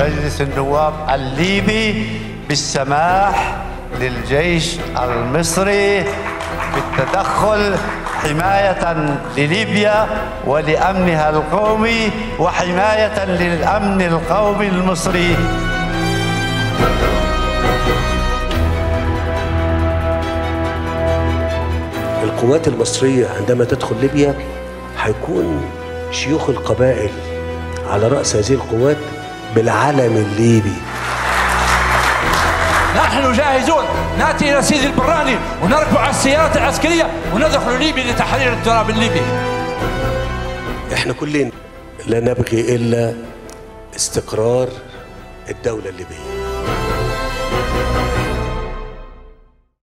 مجلس النواب الليبي بالسماح للجيش المصري بالتدخل حماية لليبيا ولأمنها القومي وحماية للأمن القومي المصري. القوات المصرية عندما تدخل ليبيا هيكون شيوخ القبائل على رأس هذه القوات بالعلم الليبي. نحن جاهزون. نأتي إلى سيدي البراني ونركب على السيارات العسكرية وندخل ليبيا لتحرير التراب الليبي. إحنا كلنا لا نبغي إلا استقرار الدولة الليبية.